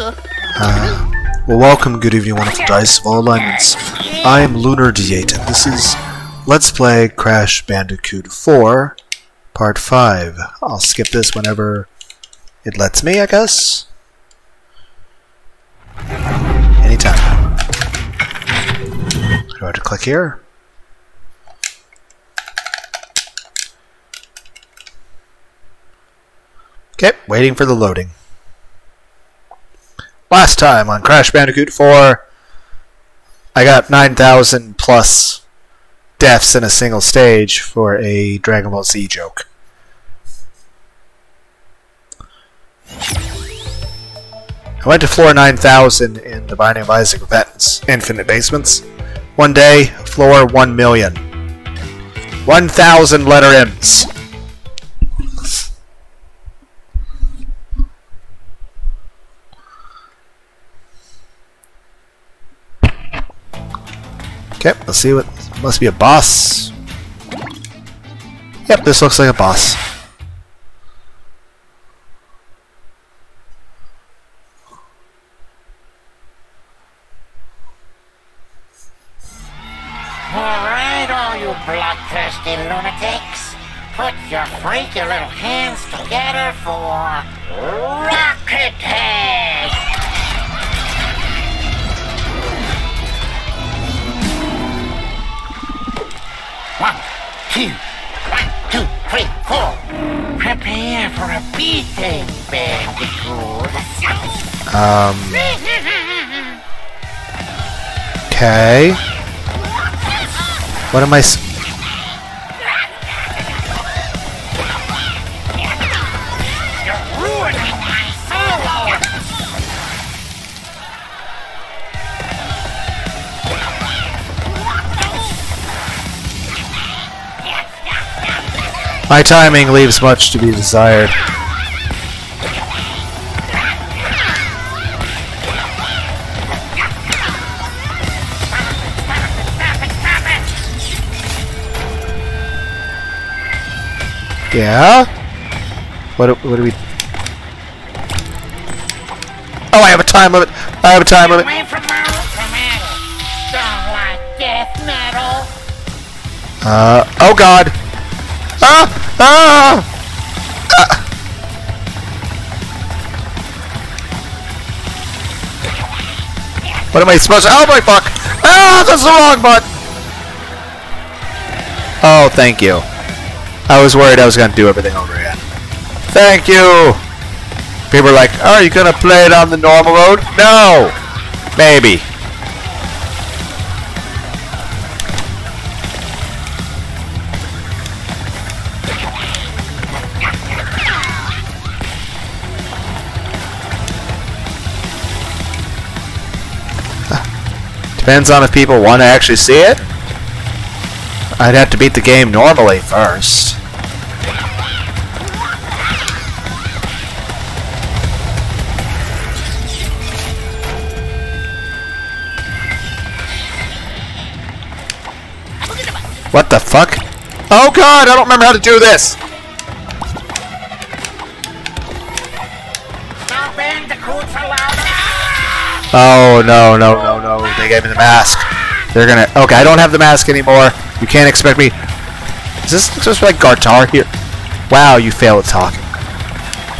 Uh, well, welcome, good evening, wonderful dice of all alignments. I am Lunar D8, and this is Let's Play Crash Bandicoot 4, Part 5. I'll skip this whenever it lets me, I guess. Anytime. Do I have to click here? Okay, waiting for the loading. Last time on Crash Bandicoot 4, I got 9,000 plus deaths in a single stage for a Dragon Ball Z joke. I went to floor 9000 in the Binding of Isaac Infinite Basements. One day, floor 1 million. 1,000 letter M's. Okay, let's see what must be a boss. Yep, this looks like a boss. Alright, all you bloodthirsty lunatics. Put your freaky little hands together for Rocket Head! One, two, one, two, three, four. Prepare for a beating, Bandicoot. Um, okay. What am I... my timing leaves much to be desired. Yeah? What, what do we... Oh, I have a time limit! I have a time limit! Uh, oh god! Ah! Ah! ah. What am I supposed to- Oh my fuck! Ah! That's the wrong button! Oh, thank you. I was worried I was gonna do everything over again. Thank you! People are like, oh, are you gonna play it on the normal mode? No! Maybe. Depends on if people want to actually see it. I'd have to beat the game normally first. What the fuck? Oh god, I don't remember how to do this! No bandicoots allowed! Oh no no no no! They gave me the mask. They're gonna. Okay, I don't have the mask anymore. You can't expect me. Is this supposed to be like Guitar Hero? Wow, you fail at talking.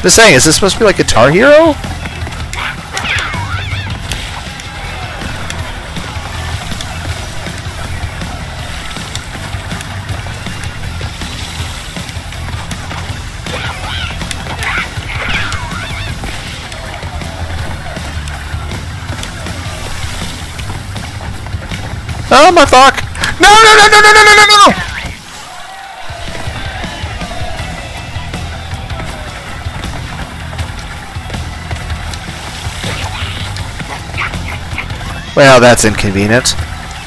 Just saying, is this supposed to be like Guitar Hero? Oh my fuck! No no no no no no no no no! Well, that's inconvenient.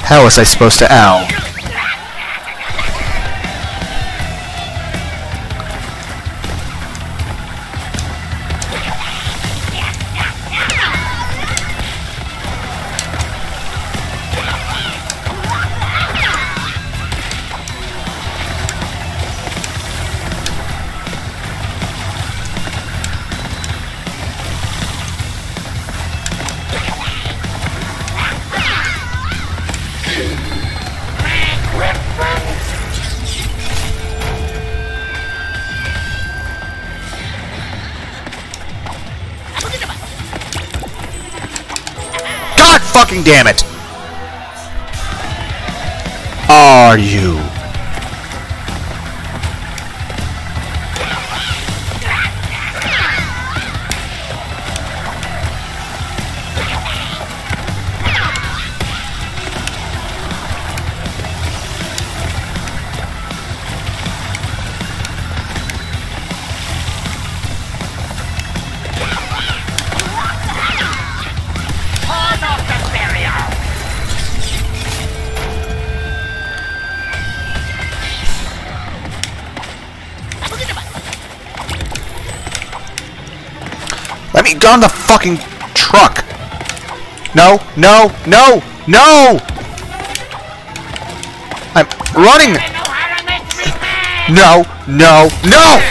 How was I supposed to ow? Fucking damn it! Are you? Get on the fucking truck! No, no, no, no! I'm running! No, no, no!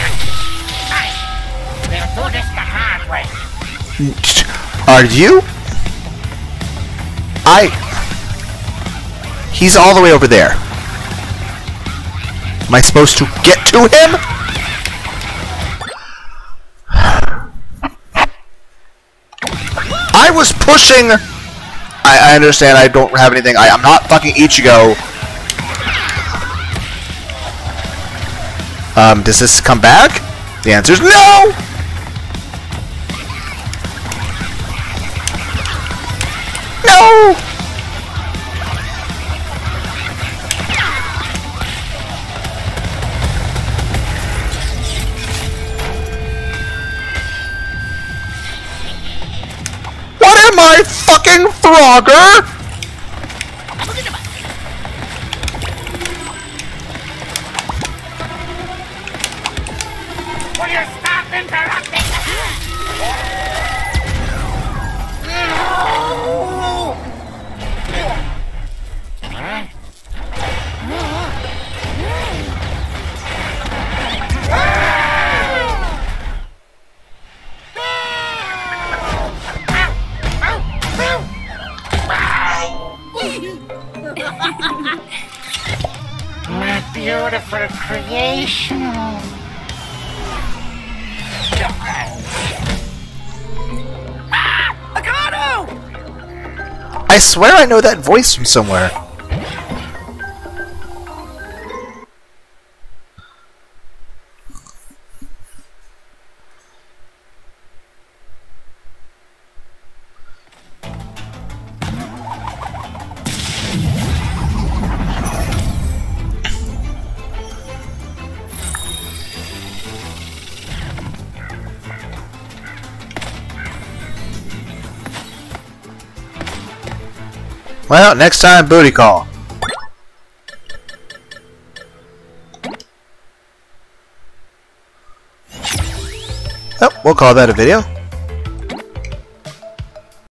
Are you? I... He's all the way over there. Am I supposed to get to him? I was pushing... I, I understand I don't have anything. I, I'm not fucking Ichigo. Um, does this come back? The answer is no! No! I, fucking Frogger? Will you stop interrupting? Beautiful creation. Ah, I swear I know that voice from somewhere. Well, next time, booty call. Oh, we'll call that a video.